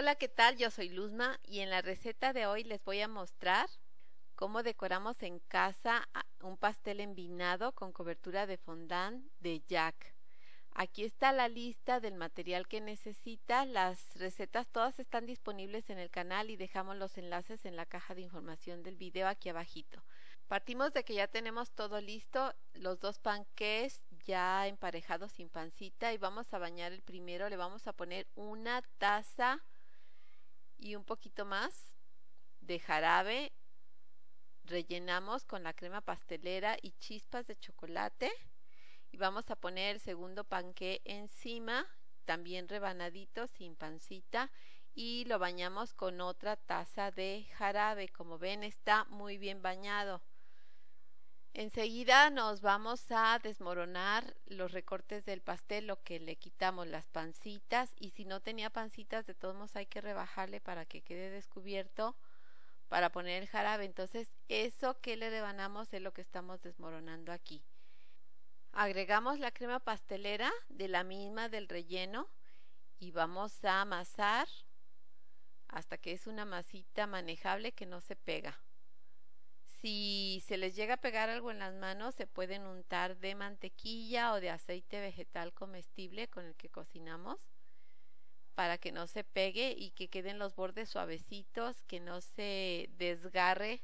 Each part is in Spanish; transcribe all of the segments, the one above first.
Hola, ¿qué tal? Yo soy Luzma y en la receta de hoy les voy a mostrar cómo decoramos en casa un pastel envinado con cobertura de fondant de Jack. Aquí está la lista del material que necesita. Las recetas todas están disponibles en el canal y dejamos los enlaces en la caja de información del video aquí abajito. Partimos de que ya tenemos todo listo, los dos panqués ya emparejados sin pancita y vamos a bañar el primero, le vamos a poner una taza y un poquito más de jarabe. Rellenamos con la crema pastelera y chispas de chocolate. Y vamos a poner el segundo panqué encima, también rebanadito, sin pancita. Y lo bañamos con otra taza de jarabe. Como ven, está muy bien bañado. Enseguida nos vamos a desmoronar los recortes del pastel, lo que le quitamos las pancitas y si no tenía pancitas de todos modos hay que rebajarle para que quede descubierto para poner el jarabe. Entonces eso que le rebanamos es lo que estamos desmoronando aquí. Agregamos la crema pastelera de la misma del relleno y vamos a amasar hasta que es una masita manejable que no se pega. Si se les llega a pegar algo en las manos, se pueden untar de mantequilla o de aceite vegetal comestible con el que cocinamos para que no se pegue y que queden los bordes suavecitos, que no se desgarre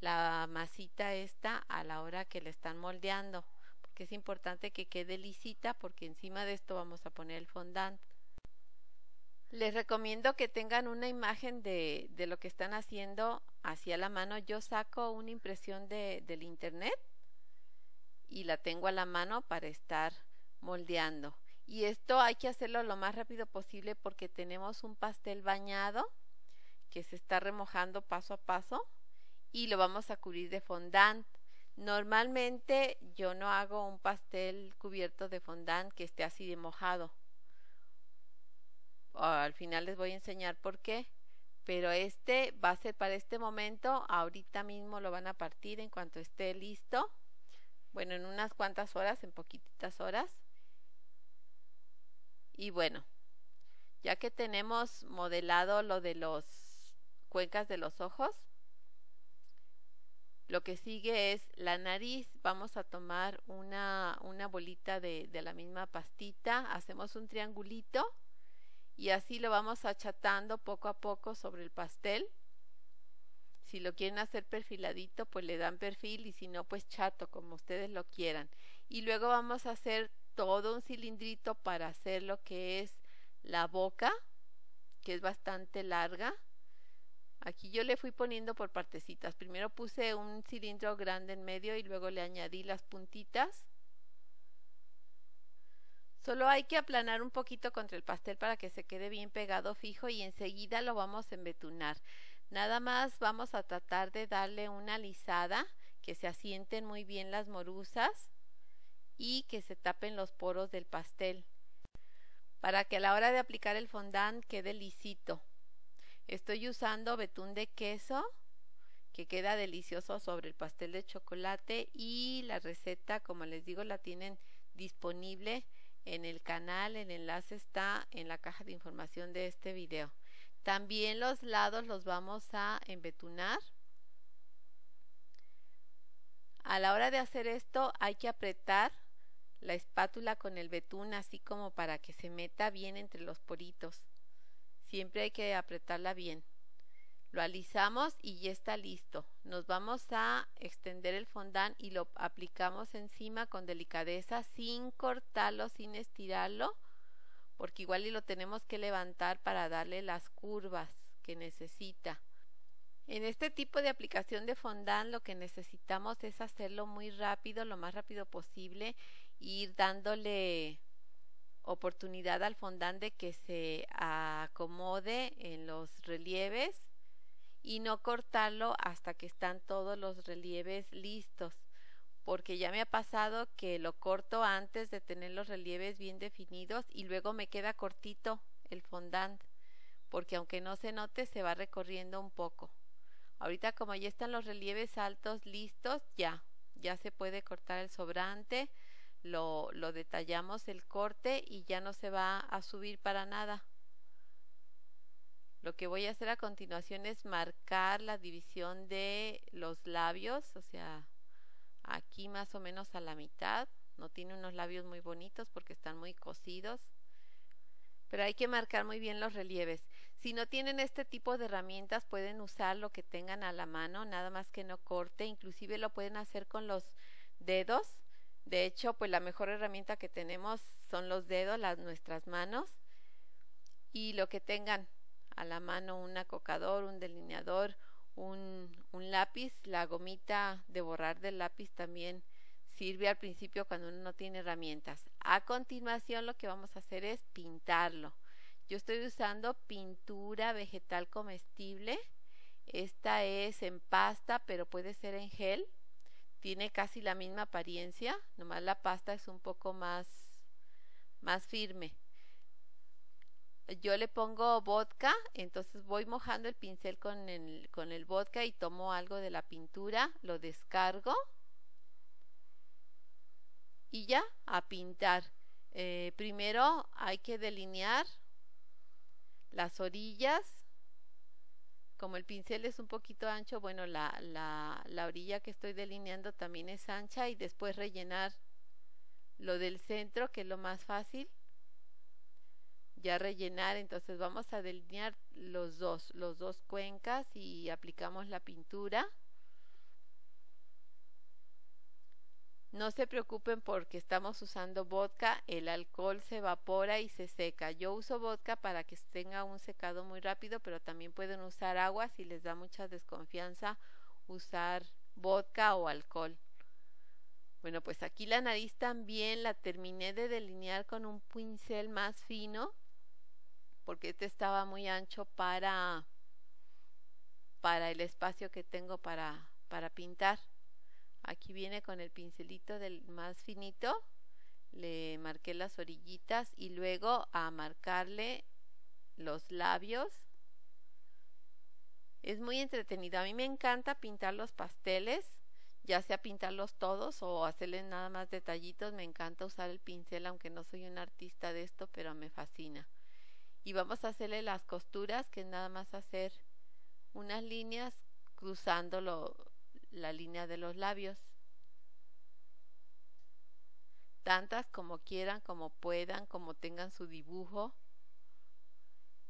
la masita esta a la hora que le están moldeando, porque es importante que quede lisita porque encima de esto vamos a poner el fondant. Les recomiendo que tengan una imagen de, de lo que están haciendo hacia la mano. Yo saco una impresión de, del internet y la tengo a la mano para estar moldeando. Y esto hay que hacerlo lo más rápido posible porque tenemos un pastel bañado que se está remojando paso a paso y lo vamos a cubrir de fondant. Normalmente yo no hago un pastel cubierto de fondant que esté así de mojado al final les voy a enseñar por qué. Pero este va a ser para este momento. Ahorita mismo lo van a partir en cuanto esté listo. Bueno, en unas cuantas horas, en poquititas horas. Y bueno, ya que tenemos modelado lo de los cuencas de los ojos, lo que sigue es la nariz. Vamos a tomar una, una bolita de, de la misma pastita. Hacemos un triangulito y así lo vamos achatando poco a poco sobre el pastel. Si lo quieren hacer perfiladito, pues le dan perfil y si no, pues chato, como ustedes lo quieran. Y luego vamos a hacer todo un cilindrito para hacer lo que es la boca, que es bastante larga. Aquí yo le fui poniendo por partecitas. Primero puse un cilindro grande en medio y luego le añadí las puntitas Solo hay que aplanar un poquito contra el pastel para que se quede bien pegado fijo y enseguida lo vamos a embetunar. Nada más vamos a tratar de darle una lisada, que se asienten muy bien las morusas y que se tapen los poros del pastel para que a la hora de aplicar el fondant quede lisito. Estoy usando betún de queso que queda delicioso sobre el pastel de chocolate y la receta como les digo la tienen disponible en el canal, el enlace está en la caja de información de este video. También los lados los vamos a embetunar. A la hora de hacer esto hay que apretar la espátula con el betún así como para que se meta bien entre los poritos. Siempre hay que apretarla bien. Lo alisamos y ya está listo. Nos vamos a extender el fondant y lo aplicamos encima con delicadeza sin cortarlo, sin estirarlo, porque igual y lo tenemos que levantar para darle las curvas que necesita. En este tipo de aplicación de fondant lo que necesitamos es hacerlo muy rápido, lo más rápido posible, ir dándole oportunidad al fondant de que se acomode en los relieves y no cortarlo hasta que están todos los relieves listos porque ya me ha pasado que lo corto antes de tener los relieves bien definidos y luego me queda cortito el fondant porque aunque no se note se va recorriendo un poco. Ahorita como ya están los relieves altos listos ya ya se puede cortar el sobrante lo, lo detallamos el corte y ya no se va a subir para nada Lo que voy a hacer a continuación es marcar la división de los labios, o sea, aquí más o menos a la mitad. No tiene unos labios muy bonitos porque están muy cosidos. Pero hay que marcar muy bien los relieves. Si no tienen este tipo de herramientas, pueden usar lo que tengan a la mano, nada más que no corte. Inclusive lo pueden hacer con los dedos. De hecho, pues la mejor herramienta que tenemos son los dedos, las nuestras manos. Y lo que tengan a la mano, un acocador, un delineador, un, un lápiz, la gomita de borrar del lápiz también sirve al principio cuando uno no tiene herramientas. A continuación lo que vamos a hacer es pintarlo. Yo estoy usando pintura vegetal comestible. Esta es en pasta, pero puede ser en gel. Tiene casi la misma apariencia, nomás la pasta es un poco más, más firme. Yo le pongo vodka, entonces voy mojando el pincel con el, con el vodka y tomo algo de la pintura, lo descargo y ya a pintar. Eh, primero hay que delinear las orillas. Como el pincel es un poquito ancho, bueno, la, la, la orilla que estoy delineando también es ancha y después rellenar lo del centro, que es lo más fácil. Ya rellenar, entonces vamos a delinear los dos, los dos cuencas y aplicamos la pintura. No se preocupen porque estamos usando vodka, el alcohol se evapora y se seca. Yo uso vodka para que tenga un secado muy rápido, pero también pueden usar agua si les da mucha desconfianza usar vodka o alcohol. Bueno, pues aquí la nariz también la terminé de delinear con un pincel más fino, porque este estaba muy ancho para para el espacio que tengo para para pintar. Aquí viene con el pincelito del más finito. Le marqué las orillitas y luego a marcarle los labios. Es muy entretenido. A mí me encanta pintar los pasteles, ya sea pintarlos todos o hacerles nada más detallitos. Me encanta usar el pincel, aunque no soy un artista de esto, pero me fascina. Y vamos a hacerle las costuras, que es nada más hacer unas líneas cruzándolo la línea de los labios. Tantas como quieran, como puedan, como tengan su dibujo.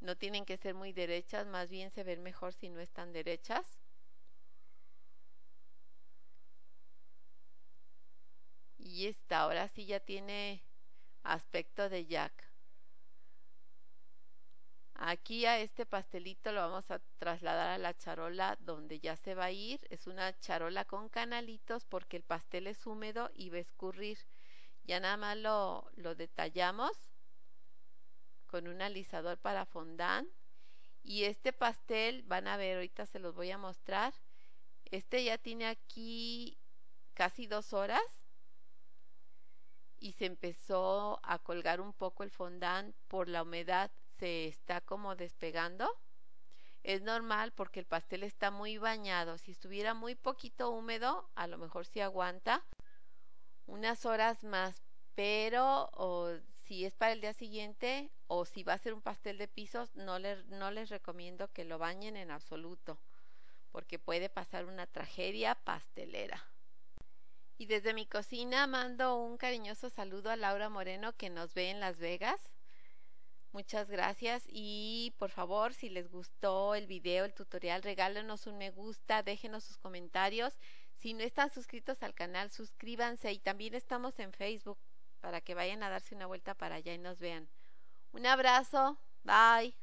No tienen que ser muy derechas, más bien se ven mejor si no están derechas. Y esta ahora sí ya tiene aspecto de Jack. Aquí a este pastelito lo vamos a trasladar a la charola donde ya se va a ir. Es una charola con canalitos porque el pastel es húmedo y va a escurrir. Ya nada más lo, lo detallamos con un alisador para fondant. Y este pastel, van a ver, ahorita se los voy a mostrar. Este ya tiene aquí casi dos horas y se empezó a colgar un poco el fondant por la humedad se está como despegando. Es normal porque el pastel está muy bañado. Si estuviera muy poquito húmedo, a lo mejor sí aguanta unas horas más. Pero o, si es para el día siguiente o si va a ser un pastel de pisos, no, les, no les recomiendo que lo bañen en absoluto porque puede pasar una tragedia pastelera. Y desde mi cocina mando un cariñoso saludo a Laura Moreno que nos ve en Las Vegas. Muchas gracias y por favor si les gustó el video, el tutorial, regálenos un me gusta, déjenos sus comentarios. Si no están suscritos al canal, suscríbanse y también estamos en Facebook para que vayan a darse una vuelta para allá y nos vean. Un abrazo, bye.